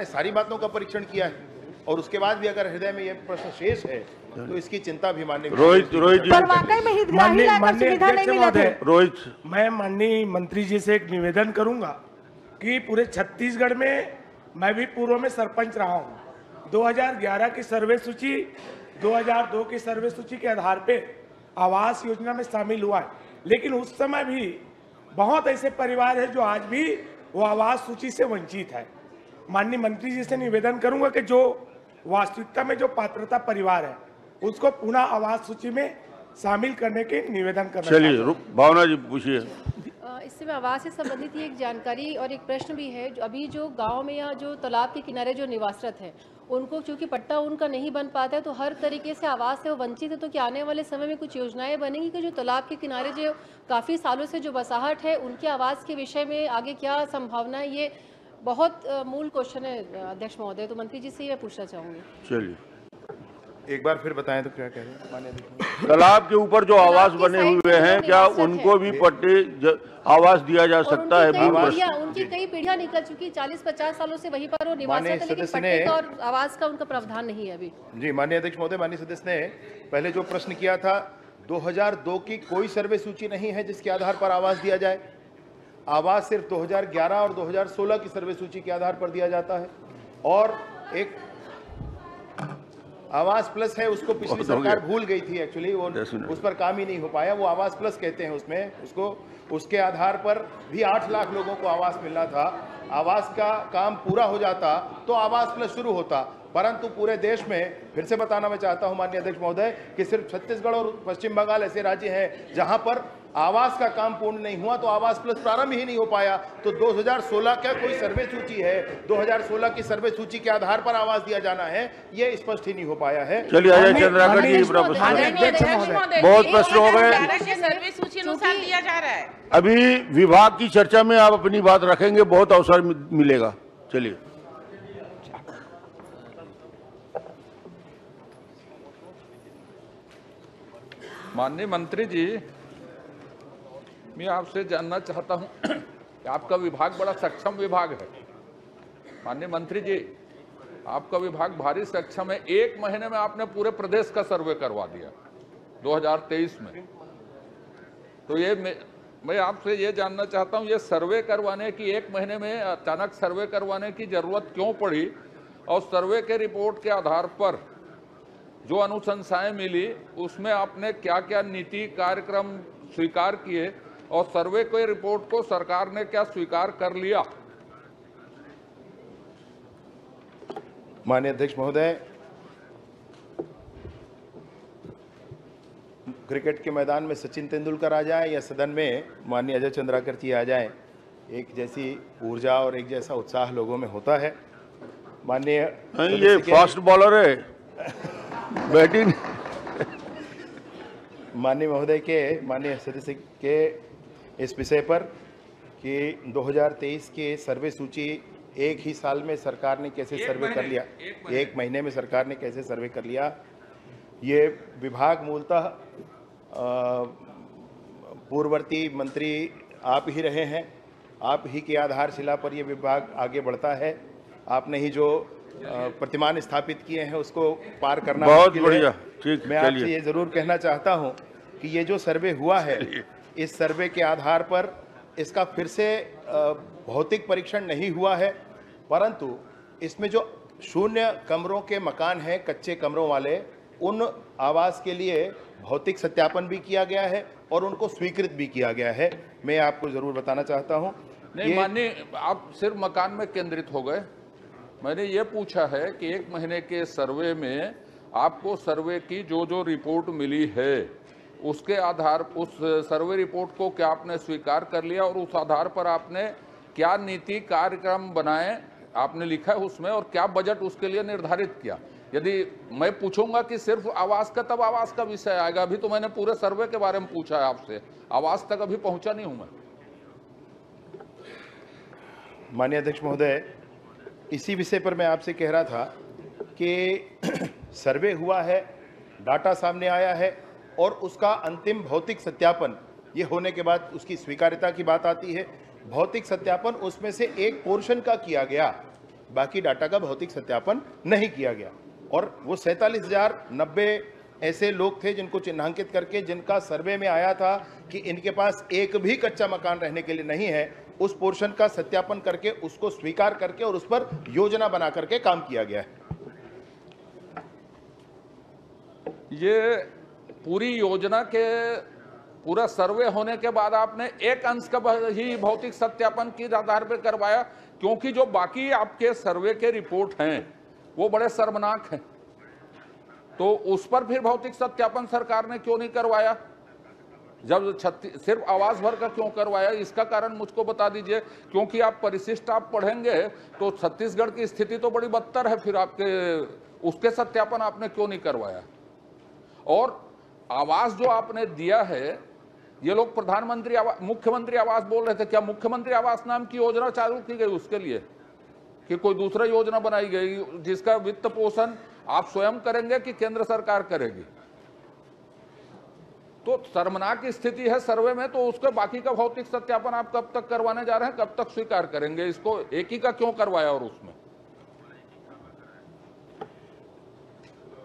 ने सारी बातों का परीक्षण किया है और उसके बाद भी अगर हृदय में यह प्रश्न शेष है तो इसकी चिंता भी माननीय रोहित रोहित जी महोदय रोहित मैं माननीय मंत्री जी से एक निवेदन करूँगा कि पूरे छत्तीसगढ़ में मैं भी पूर्व में सरपंच रहा हूँ। 2011 की सर्वे सूची 2002 की सर्वे सूची के आधार पे आवास योजना में शामिल हुआ है। लेकिन उस समय भी बहुत ऐसे परिवार है जो आज भी वो आवास सूची से वंचित है। माननीय मंत्री जी से निवेदन करूँगा कि जो वास्तविकता में जो पात्रता परिवार है उसको पुनः आवास सूची में शामिल करने के निवेदन करना चलिए भावना जी पूछिए। इससे में आवास से संबंधित ही एक जानकारी और एक प्रश्न भी है जो अभी जो गाँव में या जो तालाब के किनारे जो निवासरत है उनको चूँकि पट्टा उनका नहीं बन पाता है तो हर तरीके से आवास से वो वंचित है तो क्या आने वाले समय में कुछ योजनाएँ बनेंगी कि जो तालाब के किनारे जो काफ़ी सालों से जो बसाहट है उनके आवास के विषय में आगे क्या संभावना है ये बहुत मूल क्वेश्चन है अध्यक्ष महोदय तो मंत्री जी से ये पूछना चाहूँगी। चलिए। एक बार फिर बताएँ तो क्या कह रहे हैं? तालाब के ऊपर जो आवास बने हुए हैं क्या उनको भी पट्टे आवास दिया जा सकता है? उनकी कई मूल प्रश्न पीढ़ियाँ उनकी कई पीढ़ियाँ निकल चुकी चालीस पचास सालों से वहीं पर वो माननीय है लेकिन पट्टे का और आवास का उनका प्रावधान नहीं है अभी। जी माननीय अध्यक्ष महोदय माननीय सदस्य ने पहले जो प्रश्न किया था 2002 की कोई सर्वे सूची नहीं है जिसके आधार पर आवास दिया जाए। आवास सिर्फ़ 2011 और 2016 की सर्वे सूची के आधार पर दिया जाता है। और एक आवास प्लस है उसको पिछली सरकार भूल गई थी एक्चुअली वो उस पर काम ही नहीं हो पाया। वो आवास प्लस कहते हैं उसमें उसको उसके आधार पर भी आठ लाख लोगों को आवास मिलना था। आवास का काम पूरा हो जाता तो आवास प्लस शुरू होता परंतु पूरे देश में फिर से बताना मैं चाहता हूँ माननीय अध्यक्ष महोदय कि सिर्फ़ छत्तीसगढ़ और पश्चिम बंगाल ऐसे राज्य हैं जहाँ पर आवास का काम पूर्ण नहीं हुआ तो आवास प्लस प्रारंभ ही नहीं हो पाया। तो 2016 का कोई सर्वे सूची है? 2016 की सर्वे सूची के आधार पर आवास दिया जाना है ये स्पष्ट ही नहीं हो पाया है। चलिए अजय चंद्राकर जी बहुत प्रश्न हो गए। सर्वे सूची अनुसार दिया जा रहा है। अभी विभाग की चर्चा में आप अपनी बात रखेंगे बहुत अवसर मिलेगा। चलिए। माननीय मंत्री जी मैं आपसे जानना चाहता हूँ कि आपका विभाग बड़ा सक्षम विभाग है। माननीय मंत्री जी आपका विभाग भारी सक्षम है। एक महीने में आपने पूरे प्रदेश का सर्वे करवा दिया 2023 में। तो ये मैं, आपसे ये जानना चाहता हूँ ये सर्वे करवाने की एक महीने में अचानक सर्वे करवाने की ज़रूरत क्यों पड़ी? और सर्वे के रिपोर्ट के आधार पर जो अनुशंसाएँ मिली उसमें आपने क्या क्या नीति कार्यक्रम स्वीकार किए? और सर्वे के रिपोर्ट को सरकार ने क्या स्वीकार कर लिया? माननीय अध्यक्ष महोदय क्रिकेट के मैदान में सचिन तेंदुलकर आ जाए या सदन में माननीय अजय चंद्राकर जी आ जाए एक जैसी ऊर्जा और एक जैसा उत्साह लोगों में होता है। माननीय ये फास्ट बॉलर है। बैटिंग माननीय महोदय के माननीय सदस्य के इस विषय पर कि 2023 के सर्वे सूची एक ही साल में सरकार ने कैसे सर्वे कर लिया? एक महीने। एक महीने में सरकार ने कैसे सर्वे कर लिया? ये विभाग मूलतः पूर्ववर्ती मंत्री आप ही रहे हैं। आप ही की आधारशिला पर यह विभाग आगे बढ़ता है। आपने ही जो प्रतिमान स्थापित किए हैं उसको पार करना बहुत बढ़िया, ठीक, मैं आपसे ये ज़रूर कहना चाहता हूँ कि ये जो सर्वे हुआ है इस सर्वे के आधार पर इसका फिर से भौतिक परीक्षण नहीं हुआ है, परंतु इसमें जो शून्य कमरों के मकान हैं, कच्चे कमरों वाले, उन आवास के लिए भौतिक सत्यापन भी किया गया है और उनको स्वीकृत भी किया गया है। मैं आपको ज़रूर बताना चाहता हूँ नहीं, माननीय, आप सिर्फ़ मकान में केंद्रित हो गए। मैंने ये पूछा है कि एक महीने के सर्वे में आपको सर्वे की जो जो रिपोर्ट मिली है उसके आधार, उस सर्वे रिपोर्ट को क्या आपने स्वीकार कर लिया और उस आधार पर आपने क्या नीति कार्यक्रम बनाए, आपने लिखा है उसमें और क्या बजट उसके लिए निर्धारित किया? यदि मैं पूछूँगा कि सिर्फ़ आवास का, तब आवास का विषय आएगा। अभी तो मैंने पूरे सर्वे के बारे में पूछा है आपसे। आवास तक अभी पहुँचा नहीं हूँ मैं। माननीय अध्यक्ष महोदय, इसी विषय पर मैं आपसे कह रहा था कि सर्वे हुआ है, डाटा सामने आया है और उसका अंतिम भौतिक सत्यापन, ये होने के बाद उसकी स्वीकार्यता की बात आती है। भौतिक सत्यापन उसमें से एक पोर्शन का किया गया, बाकी डाटा का भौतिक सत्यापन नहीं किया गया। और वो सैंतालीस हज़ार नब्बे ऐसे लोग थे जिनको चिन्हांकित करके, जिनका सर्वे में आया था कि इनके पास एक भी कच्चा मकान रहने के लिए नहीं है, उस पोर्शन का सत्यापन करके, उसको स्वीकार करके और उस पर योजना बना करके काम किया गया है। ये पूरी योजना के, पूरा सर्वे होने के बाद आपने एक अंश का ही भौतिक सत्यापन के आधार पर करवाया, क्योंकि जो बाकी आपके सर्वे के रिपोर्ट हैं, वो बड़े शर्मनाक हैं। तो उस पर फिर भौतिक सत्यापन सरकार ने क्यों नहीं करवाया? जब छत्तीस सिर्फ़ आवास भर का क्यों करवाया? इसका कारण मुझको बता दीजिए, क्योंकि आप परिशिष्ट आप पढ़ेंगे तो छत्तीसगढ़ की स्थिति तो बड़ी बदतर है फिर आपके, उसके सत्यापन आपने क्यों नहीं करवाया? और आवास जो आपने दिया है, ये लोग प्रधानमंत्री आवास मुख्यमंत्री आवास बोल रहे थे, क्या मुख्यमंत्री आवास नाम की योजना चालू की गई उसके लिए? कि कोई दूसरा योजना बनाई गई, जिसका वित्त पोषण आप स्वयं करेंगे कि केंद्र सरकार करेगी? तो शर्मनाक स्थिति है सर्वे में तो उसके बाकी का भौतिक सत्यापन आप कब तक करवाने जा रहे हैं, कब तक स्वीकार करेंगे? इसको एक ही का क्यों करवाया और उसमें?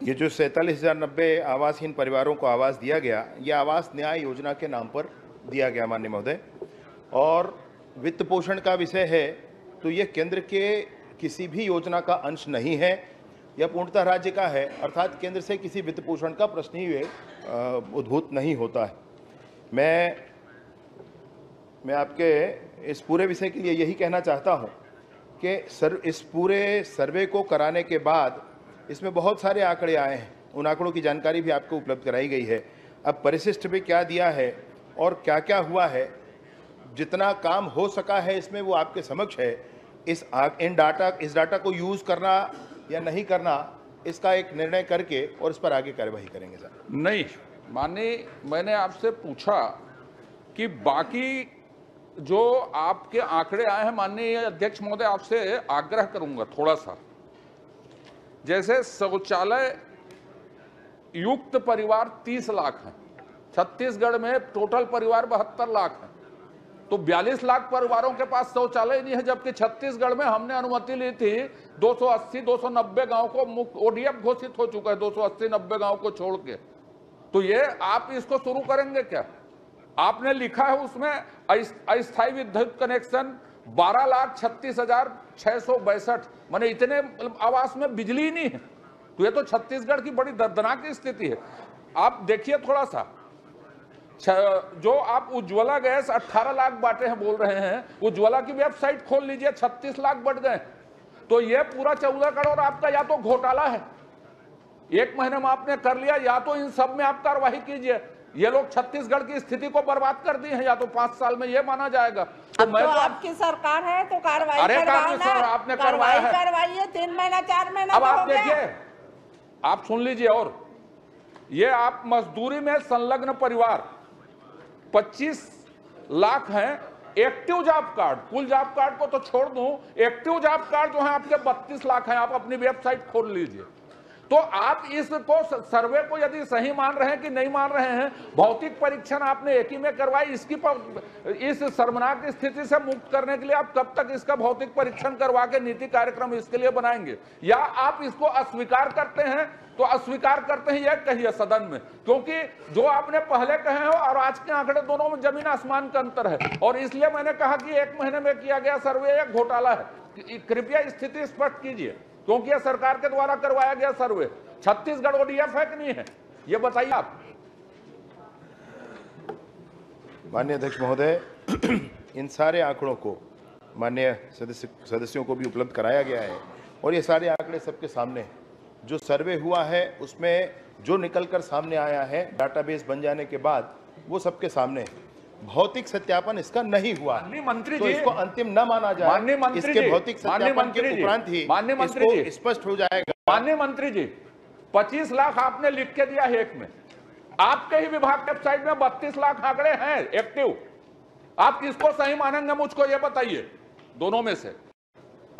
ये जो सैंतालीस हज़ार नब्बे आवासहीन परिवारों को आवास दिया गया, ये आवास न्याय योजना के नाम पर दिया गया माननीय महोदय। और वित्त पोषण का विषय है तो ये केंद्र के किसी भी योजना का अंश नहीं है, यह पूर्णतः राज्य का है, अर्थात केंद्र से किसी वित्त पोषण का प्रश्न ही उद्भूत नहीं होता है। मैं मैं आपके इस पूरे विषय के लिए यही कहना चाहता हूँ कि सर, इस पूरे सर्वे को कराने के बाद इसमें बहुत सारे आंकड़े आए हैं। उन आंकड़ों की जानकारी भी आपको उपलब्ध कराई गई है। अब परिशिष्ट में क्या दिया है और क्या क्या हुआ है? जितना काम हो सका है इसमें वो आपके समक्ष है। इस इन डाटा, इस डाटा को यूज़ करना या नहीं करना, इसका एक निर्णय करके और इस पर आगे कार्यवाही करेंगे सर। नहीं, माननीय, मैंने आपसे पूछा कि बाकी जो आपके आंकड़े आए हैं, माननीय अध्यक्ष महोदय, आपसे आग्रह करूँगा थोड़ा सा। जैसे शौचालय युक्त परिवार 30 लाख है। छत्तीसगढ़ में टोटल परिवार बहत्तर लाख है। तो 42 लाख परिवारों के पास शौचालय नहीं है, जबकि छत्तीसगढ़ में हमने अनुमति ली थी 280 290 गाँव को मुक्त ओडीएफ घोषित हो चुका है 280 90 गाँव को छोड़ के। तो ये आप इसको शुरू करेंगे क्या? आपने लिखा है उसमें अस्थायी विद्युत कनेक्शन बारह लाख छत्तीस हज़ार छह सौ बैसठ। मैंने इतने मतलब आवास में बिजली ही नहीं है। तो ये तो छत्तीसगढ़ की बड़ी दर्दनाक स्थिति है। आप देखिए थोड़ा सा। जो आप उज्ज्वला गैस 18 लाख बांटे हैं, बोल रहे हैं, उज्ज्वला की वेबसाइट खोल लीजिए 36 लाख बढ़ गए। तो ये पूरा चौदह करोड़ आपका या तो घोटाला है। एक महीने में आपने कर लिया, या तो इन सब में आप कार्रवाई कीजिए। ये लोग छत्तीसगढ़ की स्थिति को बर्बाद कर दी है या तो पाँच साल में ये माना जाएगा। तो अब मैं तो तो आपकी सरकार है तो कार्रवाई अरे सर, आपने करवाया कार्रवाई है। तीन महीना चार महीना अब तो आप देखिए आप सुन लीजिए और। ये आप मजदूरी में संलग्न परिवार 25 लाख हैं एक्टिव जॉब कार्ड। कुल जॉब कार्ड को तो छोड़ दूँ एक्टिव जॉब कार्ड जो है आपके 32 लाख हैं आप अपनी वेबसाइट खोल लीजिए। तो आप इसको सर्वे को यदि सही मान रहे हैं कि नहीं मान रहे हैं, भौतिक परीक्षण आपने एक ही में करवाई, इसकी इस शर्मनाक स्थिति से मुक्त करने के लिए आप कब तक इसका भौतिक परीक्षण करवा के नीति कार्यक्रम इसके लिए बनाएँगे? या आप इसको अस्वीकार करते हैं? तो अस्वीकार करते हैं, यह कहिए सदन में। क्योंकि जो आपने पहले कहे हो, और आज के आंकड़े दोनों में ज़मीन आसमान का अंतर है। और इसलिए मैंने कहा कि एक महीने में किया गया सर्वे एक घोटाला है। कृपया स्थिति स्पष्ट कीजिए। क्योंकि यह सरकार के द्वारा करवाया गया सर्वे। छत्तीसगढ़ ओडीएफ है कि नहीं है? ये बताइए आप। माननीय अध्यक्ष महोदय, इन सारे आंकड़ों को माननीय सदस्य, सदस्यों को भी उपलब्ध कराया गया है और ये सारे आंकड़े सबके सामने हैं। जो सर्वे हुआ है, उसमें जो निकलकर सामने आया है डाटाबेस बन जाने के बाद, वो सबके सामने है। भौतिक सत्यापन इसका नहीं हुआ। मंत्री तो जी, इसको अंतिम न माना जाए। माननीय मंत्री इसके भौतिक सत्यापन के उपरांत ही माननीय मंत्री इसको स्पष्ट हो जाएगा। मान्य मंत्री जी 25 लाख आपने लिख के दिया है एक में। आपके ही विभाग के वेबसाइट में 32 लाख आंकड़े हैं एक्टिव आप किसको सही मानेंगे मुझको ये बताइए दोनों में से।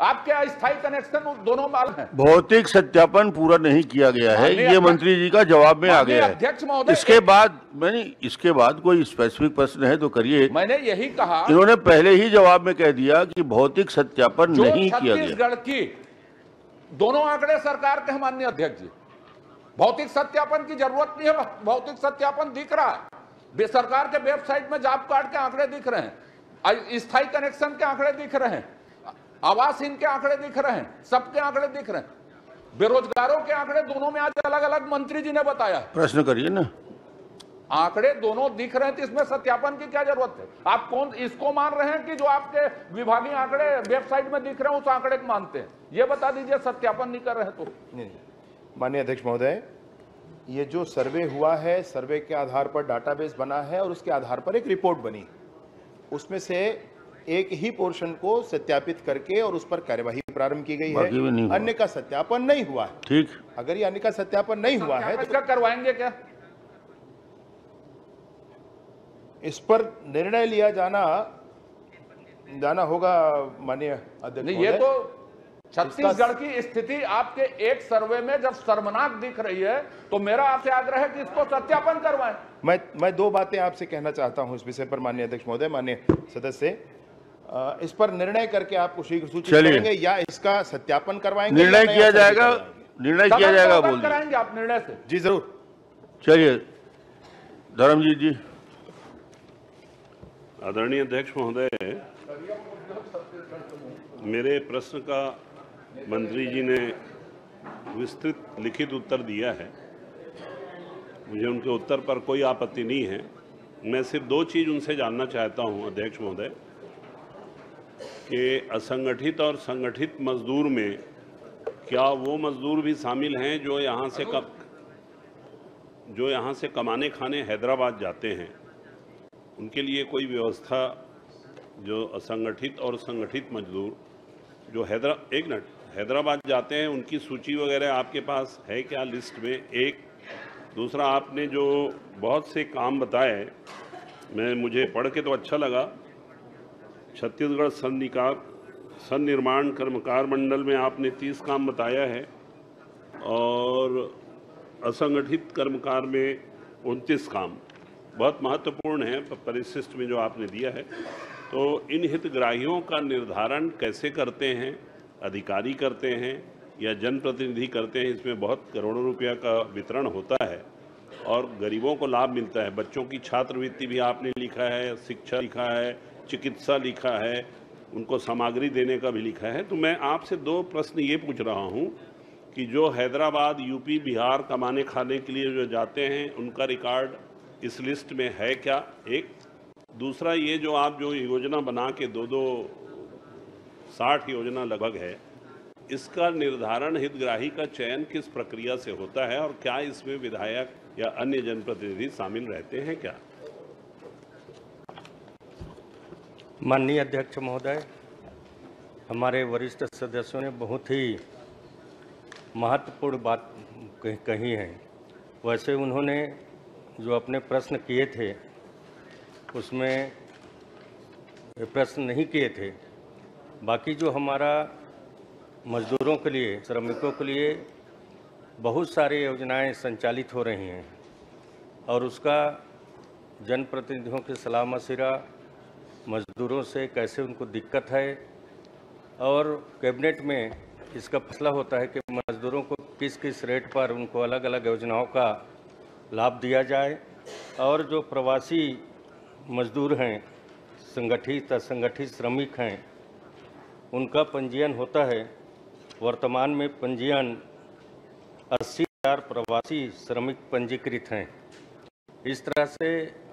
आपके अस्थायी कनेक्शन दोनों माल है। भौतिक सत्यापन पूरा नहीं किया गया है। ये मंत्री जी का जवाब में आ गया है। अध्यक्ष महोदय, इसके बाद मैंने इसके बाद कोई स्पेसिफिक प्रश्न है तो करिए। मैंने यही कहा इन्होंने पहले ही जवाब में कह दिया कि भौतिक सत्यापन नहीं किया गया। छत्तीसगढ़ की दोनों आंकड़े सरकार के माननीय अध्यक्ष जी। भौतिक सत्यापन की ज़रूरत नहीं है भौतिक सत्यापन दिख रहा है। सरकार के वेबसाइट में जॉब कार्ड के आंकड़े दिख रहे हैं। स्थायी कनेक्शन के आंकड़े दिख रहे हैं। आवासहीन के आंकड़े दिख रहे हैं सबके आंकड़े दिख रहे हैं। बेरोजगारों के आंकड़े दोनों में आज अलग अलग मंत्री जी ने बताया प्रश्न करिए ना। आंकड़े दोनों दिख रहे हैं तो इसमें सत्यापन की क्या ज़रूरत है? आप कौन इसको मान रहे हैं कि जो आपके विभागीय आंकड़े वेबसाइट में दिख रहे हैं उस आंकड़े को मानते हैं? ये बता दीजिए सत्यापन नहीं कर रहे तो। माननीय अध्यक्ष महोदय ये जो सर्वे हुआ है सर्वे के आधार पर डाटाबेस बना है और उसके आधार पर एक रिपोर्ट बनी उसमें से एक ही पोर्शन को सत्यापित करके और उस पर कार्यवाही प्रारंभ की गई बाकी में नहीं है अन्य का सत्यापन नहीं हुआ है। ठीक। अगर ये अन्य का सत्यापन नहीं हुआ है तो इसका करवाएँगे क्या? इस पर निर्णय लिया जाना जाना होगा माननीय अध्यक्ष ये तो छत्तीसगढ़ की स्थिति आपके एक सर्वे में जब शर्मनाक दिख रही है तो मेरा आपसे आग्रह है कि इसको सत्यापन करवाएँ। मैं मैं दो बातें आपसे कहना चाहता हूँ इस विषय पर माननीय अध्यक्ष महोदय माननीय सदस्य। इस पर निर्णय करके आपको शीघ्र सूचित करेंगे या इसका सत्यापन करवाएँगे निर्णय किया जाएगा। निर्णय किया जाएगा बोल कराएँगे आप निर्णय से। जी ज़रूर। चलिए धर्मजीत जी। आदरणीय अध्यक्ष महोदय मेरे प्रश्न का मंत्री जी ने विस्तृत लिखित उत्तर दिया है। मुझे उनके उत्तर पर कोई आपत्ति नहीं है। मैं सिर्फ़ दो चीज़ उनसे जानना चाहता हूँ अध्यक्ष महोदय। कि असंगठित और संगठित मजदूर में क्या वो मजदूर भी शामिल हैं जो यहाँ से कब जो यहाँ से कमाने खाने हैदराबाद जाते हैं? उनके लिए कोई व्यवस्था जो असंगठित और संगठित मजदूर जो हैदरा एक मिनट, हैदराबाद जाते हैं, उनकी सूची वगैरह आपके पास है क्या लिस्ट में? एक। दूसरा, आपने जो बहुत से काम बताए, मैं मुझे पढ़ के तो अच्छा लगा। छत्तीसगढ़ सन्निकार सन्निर्माण कर्मकार मंडल में आपने तीस काम बताया है और असंगठित कर्मकार में उनतीस काम। बहुत महत्वपूर्ण है परिशिष्ट में जो आपने दिया है। तो इन हितग्राहियों का निर्धारण कैसे करते हैं, अधिकारी करते हैं या जनप्रतिनिधि करते हैं, इसमें बहुत करोड़ों रुपया का वितरण होता है और गरीबों को लाभ मिलता है। बच्चों की छात्रवृत्ति भी आपने लिखा है, शिक्षा लिखा है चिकित्सा लिखा है, उनको सामग्री देने का भी लिखा है तो मैं आपसे दो प्रश्न ये पूछ रहा हूँ कि जो हैदराबाद, यूपी, बिहार कमाने खाने के लिए जो जाते हैं, उनका रिकॉर्ड इस लिस्ट में है क्या? एक। दूसरा, ये जो आप जो योजना बना के दो दो साठ योजना लगभग है, इसका निर्धारण हितग्राही का चयन किस प्रक्रिया से होता है और क्या इसमें विधायक या अन्य जनप्रतिनिधि शामिल रहते हैं क्या? माननीय अध्यक्ष महोदय, हमारे वरिष्ठ सदस्यों ने बहुत ही महत्वपूर्ण बात कही है। वैसे उन्होंने जो अपने प्रश्न किए थे, उसमें प्रश्न नहीं किए थे। बाकी जो हमारा मजदूरों के लिए, श्रमिकों के लिए बहुत सारी योजनाएँ संचालित हो रही हैं और उसका जनप्रतिनिधियों की सलाह मशविरा मजदूरों से कैसे उनको दिक्कत है और कैबिनेट में इसका फैसला होता है कि मज़दूरों को किस किस रेट पर उनको अलग अलग योजनाओं का लाभ दिया जाए और जो प्रवासी मजदूर हैं, संगठित, असंगठित श्रमिक हैं, उनका पंजीयन होता है। वर्तमान में पंजीयन अस्सी हज़ार प्रवासी श्रमिक पंजीकृत हैं। इस तरह से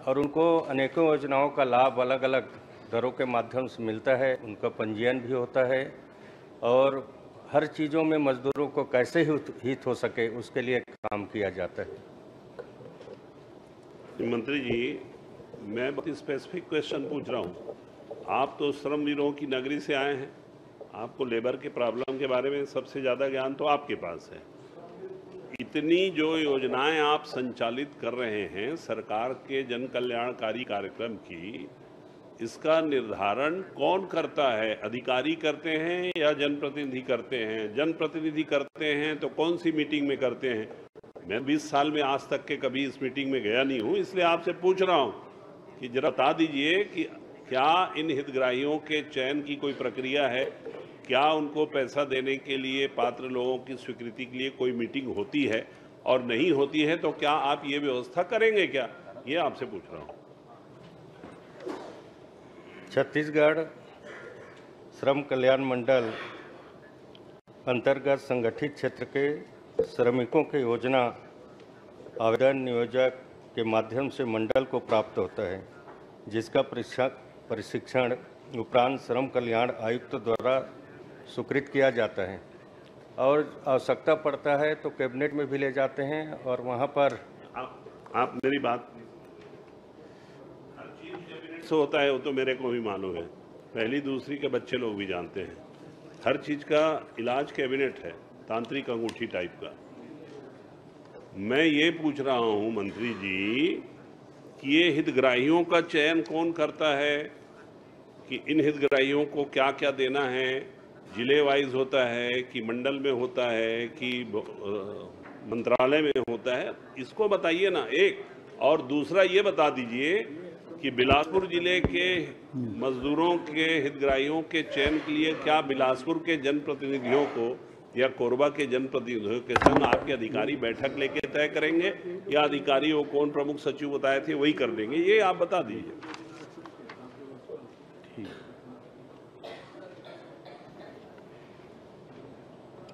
और उनको अनेकों योजनाओं का लाभ अलग अलग दरों के माध्यम से मिलता है, उनका पंजीयन भी होता है और हर चीज़ों में मजदूरों को कैसे हित हो सके उसके लिए काम किया जाता है। मंत्री जी, मैं बहुत स्पेसिफिक क्वेश्चन पूछ रहा हूँ। आप तो श्रम वीरों की नगरी से आए हैं। आपको लेबर के प्रॉब्लम के बारे में सबसे ज़्यादा ज्ञान तो आपके पास है। इतनी जो योजनाएँ आप संचालित कर रहे हैं, सरकार के जन कल्याणकारी कार्यक्रम की, इसका निर्धारण कौन करता है? अधिकारी करते हैं या जनप्रतिनिधि करते हैं? जनप्रतिनिधि करते हैं तो कौन सी मीटिंग में करते हैं? मैं 20 साल में आज तक के कभी इस मीटिंग में गया नहीं हूँ, इसलिए आपसे पूछ रहा हूँ कि जरा बता दीजिए कि क्या इन हितग्राहियों के चयन की कोई प्रक्रिया है? क्या उनको पैसा देने के लिए, पात्र लोगों की स्वीकृति के लिए कोई मीटिंग होती है और नहीं होती है तो क्या आप ये व्यवस्था करेंगे क्या? ये आपसे पूछ रहा हूँ। छत्तीसगढ़ श्रम कल्याण मंडल अंतर्गत संगठित क्षेत्र के श्रमिकों के योजना आवेदन नियोजक के माध्यम से मंडल को प्राप्त होता है, जिसका प्रशिक्षण उपरांत श्रम कल्याण आयुक्त द्वारा स्वीकृत किया जाता है। और आवश्यकता पड़ता है तो कैबिनेट में भी ले जाते हैं और वहाँ पर आप, आप मेरी बात से होता है वो तो मेरे को भी मालूम है। पहली दूसरी के बच्चे लोग भी जानते हैं। हर चीज़ का इलाज कैबिनेट है तांत्रिक अंगूठी टाइप का। मैं ये पूछ रहा हूँ मंत्री जी कि ये हितग्राहियों का चयन कौन करता है? कि इन हितग्राहियों को क्या क्या देना है? ज़िले वाइज होता है, कि मंडल में होता है, कि मंत्रालय में होता है, इसको बताइए ना एक। और दूसरा ये बता दीजिए कि बिलासपुर ज़िले के मजदूरों के हितग्राहियों के चयन के लिए क्या बिलासपुर के जनप्रतिनिधियों को या कोरबा के जनप्रतिनिधियों के संग आपके अधिकारी बैठक लेके तय करेंगे, या अधिकारी वो कौन प्रमुख सचिव बताए थे, वही कर देंगे। ये आप बता दीजिए।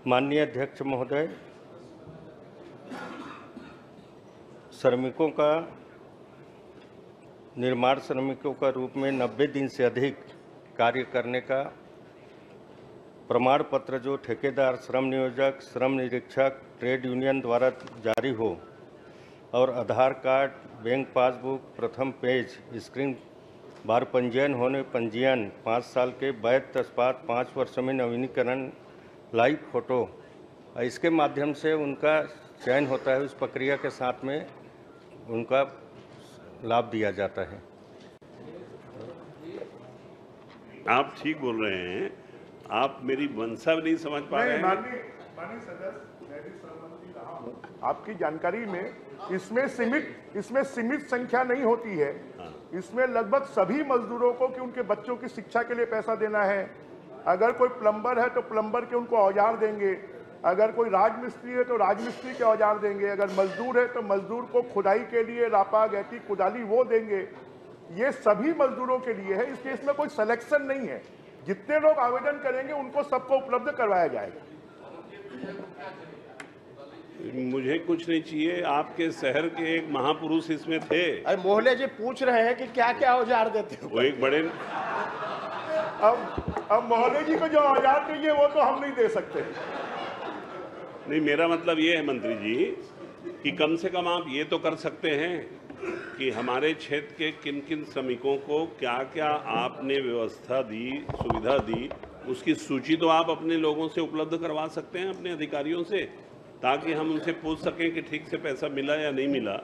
माननीय अध्यक्ष महोदय, श्रमिकों का, निर्माण श्रमिकों का रूप में 90 दिन से अधिक कार्य करने का प्रमाण पत्र जो ठेकेदार, श्रम नियोजक, श्रम निरीक्षक, ट्रेड यूनियन द्वारा जारी हो और आधार कार्ड, बैंक पासबुक, प्रथम पेज, स्क्रीन बार पंजीयन होने, पंजीयन पाँच साल के, वैध तस्पात पाँच वर्षों में नवीनीकरण लाइव फ़ोटो। इसके माध्यम से उनका चयन होता है उस प्रक्रिया के साथ में उनका लाभ दिया जाता है। आप ठीक बोल रहे हैं। आप मेरी मंशा नहीं समझ पा रहे हैं। माननीय माननीय सदस्य मैं भी सहमति रहा हूँ। आपकी जानकारी में इसमें सीमित इसमें सीमित संख्या नहीं होती है। इसमें लगभग सभी मजदूरों को कि उनके बच्चों की शिक्षा के लिए पैसा देना है। अगर कोई प्लम्बर है तो प्लम्बर के उनको औज़ार देंगे। अगर कोई राजमिस्त्री है तो राजमिस्त्री के औज़ार देंगे। अगर मजदूर है तो मजदूर को खुदाई के लिए रापा गैती कुदाली वो देंगे। ये सभी मजदूरों के लिए है। इसलिए इसमें कोई सिलेक्शन नहीं है। जितने लोग आवेदन करेंगे उनको सबको उपलब्ध करवाया जाएगा। मुझे कुछ नहीं चाहिए। आपके शहर के एक महापुरुष इसमें थे। अरे मोहल्ले जी पूछ रहे हैं कि क्या क्या औज़ार देते हो? वो एक बड़े अब अब मोहल्ले जी को जो औज़ार चाहिए वो तो हम नहीं दे सकते। नहीं, मेरा मतलब ये है मंत्री जी, कि कम से कम आप ये तो कर सकते हैं कि हमारे क्षेत्र के किन किन श्रमिकों को क्या क्या आपने व्यवस्था दी, सुविधा दी, उसकी सूची तो आप अपने लोगों से उपलब्ध करवा सकते हैं, अपने अधिकारियों से, ताकि हम उनसे पूछ सकें कि ठीक से पैसा मिला या नहीं मिला।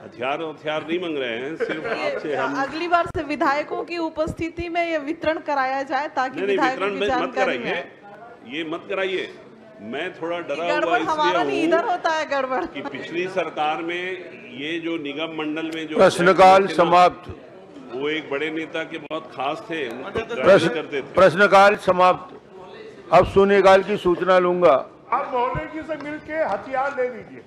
हथियार हथियार नहीं मांग रहे हैं सिर्फ़ आपसे हम अगली बार से विधायकों की उपस्थिति में ये वितरण कराया जाए ताकि नहीं नहीं विधायकों वितरण की मत जानकारी कराइए। ये मत कराइए। मैं थोड़ा डरा हुआ गड़बड़ हमारा नहीं इसलिए इधर हूँ होता है गड़बड़। कि पिछली सरकार में ये जो निगम मंडल में जो प्रश्नकाल समाप्त। वो एक बड़े नेता के बहुत खास थे प्रश्न करते थे। प्रश्नकाल समाप्त। अब शून्यकाल की सूचना लूँगा। आप मोहल्ले जी से मिलके हथियार ले लीजिए।